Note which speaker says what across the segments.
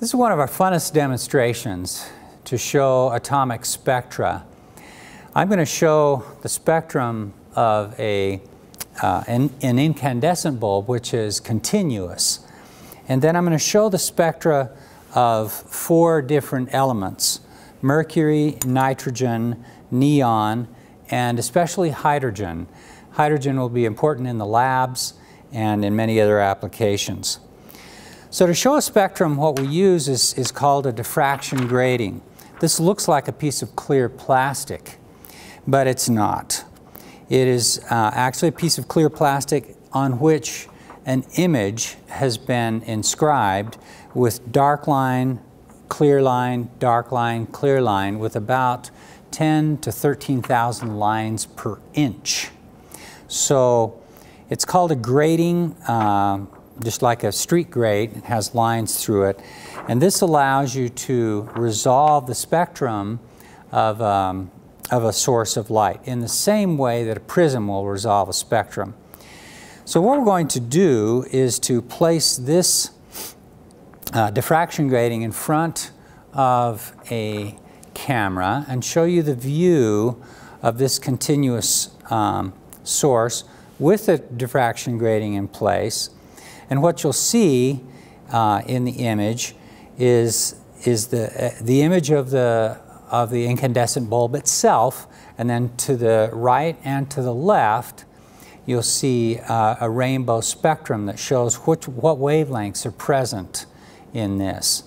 Speaker 1: This is one of our funnest demonstrations to show atomic spectra. I'm going to show the spectrum of a, uh, an, an, incandescent bulb which is continuous. And then I'm going to show the spectra of four different elements, mercury, nitrogen, neon, and especially hydrogen. Hydrogen will be important in the labs and in many other applications. So to show a spectrum, what we use is, is called a diffraction grating. This looks like a piece of clear plastic, but it's not. It is uh, actually a piece of clear plastic on which an image has been inscribed with dark line, clear line, dark line, clear line with about 10 to 13,000 lines per inch. So it's called a grating. Uh, just like a street grate, it has lines through it. And this allows you to resolve the spectrum of, um, of a source of light in the same way that a prism will resolve a spectrum. So what we're going to do is to place this uh, diffraction grating in front of a camera and show you the view of this continuous um, source with the diffraction grating in place. And what you'll see uh, in the image is, is the, uh, the image of the, of the incandescent bulb itself, and then to the right and to the left, you'll see uh, a rainbow spectrum that shows which, what wavelengths are present in this.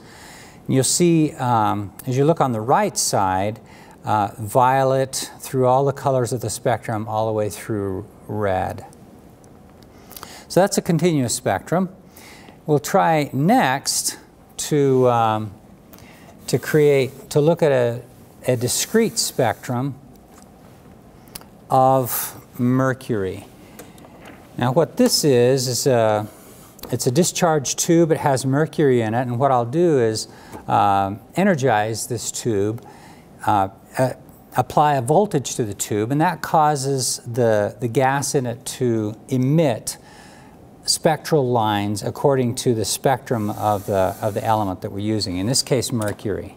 Speaker 1: You'll see, um, as you look on the right side, uh, violet through all the colors of the spectrum all the way through red. So that's a continuous spectrum. We'll try next to, um, to create, to look at a, a discrete spectrum of mercury. Now what this is, is a, it's a discharge tube, it has mercury in it, and what I'll do is uh, energize this tube, uh, uh, apply a voltage to the tube, and that causes the, the gas in it to emit spectral lines according to the spectrum of the, of the element that we're using, in this case mercury.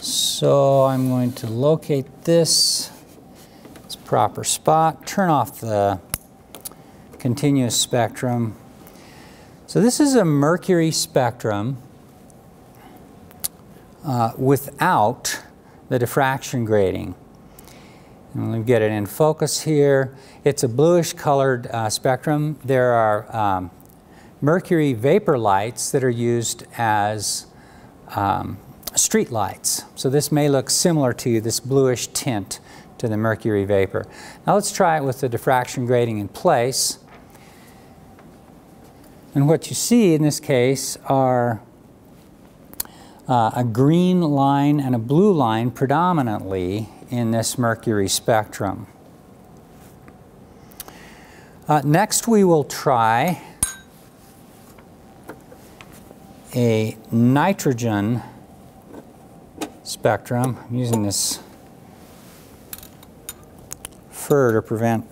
Speaker 1: So I'm going to locate this, its proper spot, turn off the continuous spectrum. So this is a mercury spectrum uh, without the diffraction grating. And let me get it in focus here. It's a bluish colored uh, spectrum. There are um, mercury vapor lights that are used as um, street lights. So this may look similar to this bluish tint to the mercury vapor. Now let's try it with the diffraction grating in place. And what you see in this case are uh, a green line and a blue line predominantly in this mercury spectrum. Uh, next we will try a nitrogen spectrum. I'm using this fur to prevent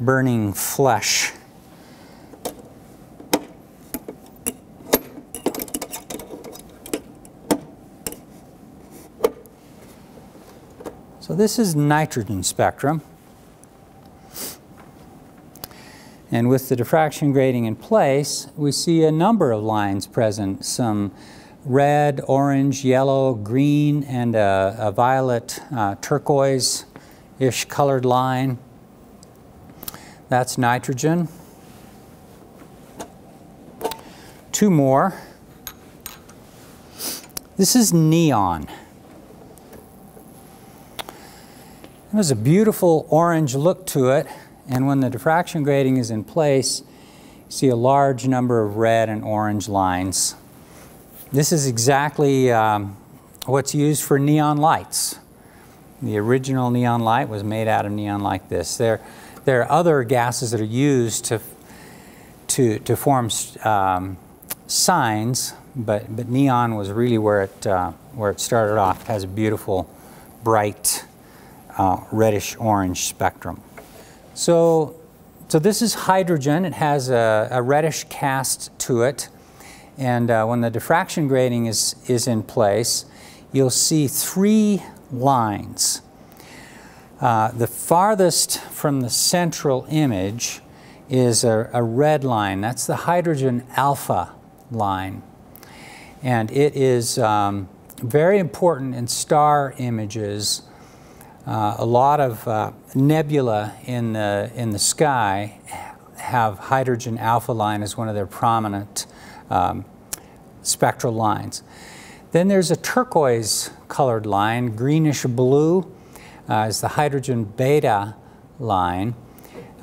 Speaker 1: burning flesh. So this is nitrogen spectrum. And with the diffraction grating in place, we see a number of lines present, some red, orange, yellow, green, and a, a violet uh, turquoise-ish colored line. That's nitrogen. Two more. This is neon. There's a beautiful orange look to it, and when the diffraction grating is in place, you see a large number of red and orange lines. This is exactly um, what's used for neon lights. The original neon light was made out of neon like this. There, there are other gases that are used to, to, to form um, signs, but, but neon was really where it, uh, where it started off. It has a beautiful, bright uh, reddish orange spectrum. So so this is hydrogen. It has a, a reddish cast to it. And uh, when the diffraction grating is, is in place, you'll see three lines. Uh, the farthest from the central image is a, a, red line. That's the hydrogen alpha line. And it is um, very important in star images. Uh, a lot of uh, nebula in the, in the sky have hydrogen alpha line as one of their prominent um, spectral lines. Then there's a turquoise colored line, greenish blue uh, is the hydrogen beta line,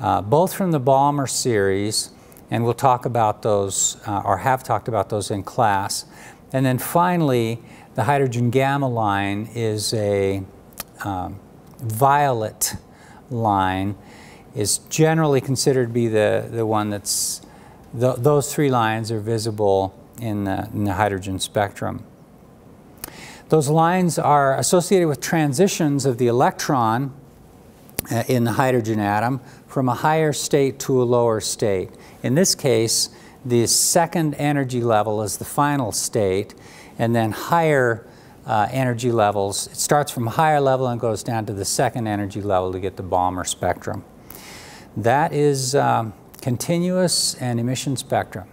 Speaker 1: uh, both from the Balmer series, and we'll talk about those, uh, or have talked about those in class. And then finally, the hydrogen gamma line is a um, violet line, is generally considered to be the, the one that's, the, those three lines are visible in the, in the hydrogen spectrum. Those lines are associated with transitions of the electron uh, in the hydrogen atom from a higher state to a lower state. In this case, the second energy level is the final state, and then higher uh, energy levels, it starts from a higher level and goes down to the second energy level to get the Balmer spectrum. That is um, continuous and emission spectrum.